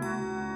Bye.